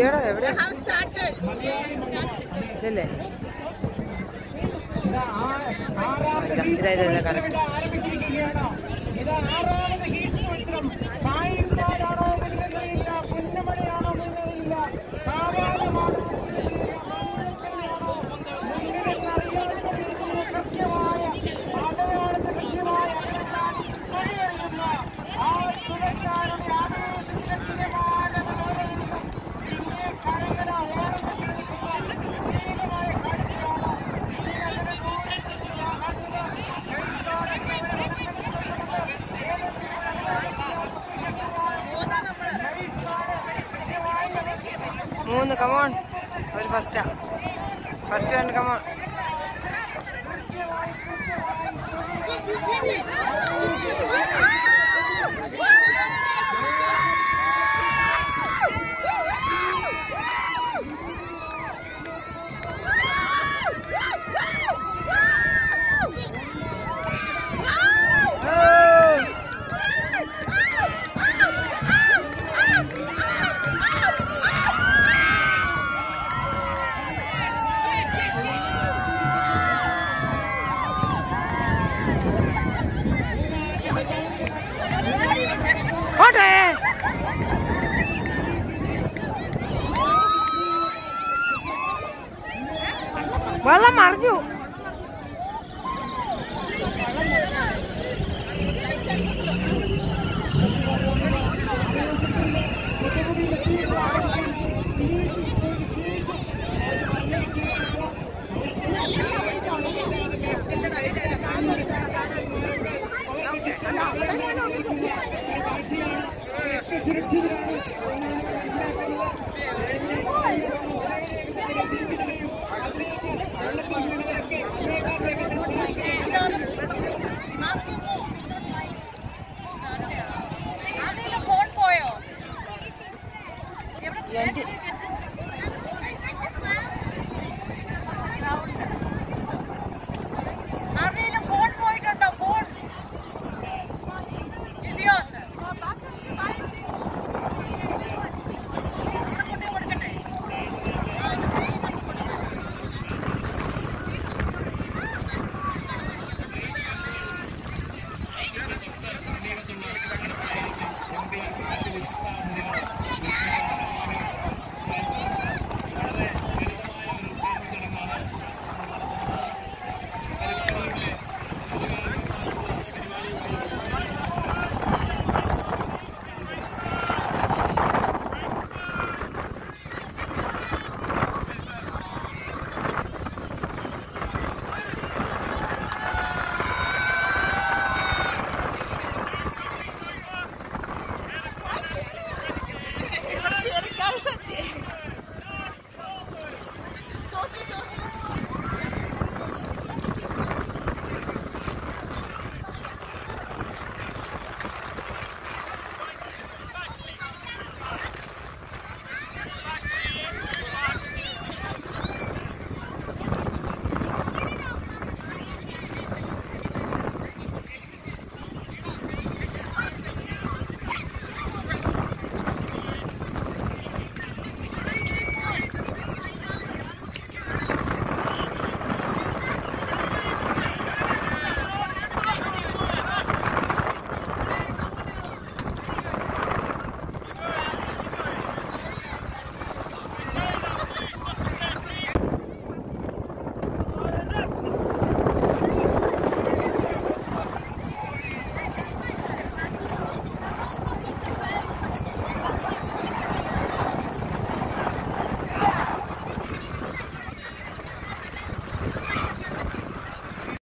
എടാ എവിടെ? ഇതല്ലേ ഇതാ ഇതാ ഇതാ കറക്റ്റ് മൂന്ന് കമോൺ ഒരു ഫസ്റ്റാ ഫസ്റ്റ് രണ്ട് കമോൺ Wala Marju.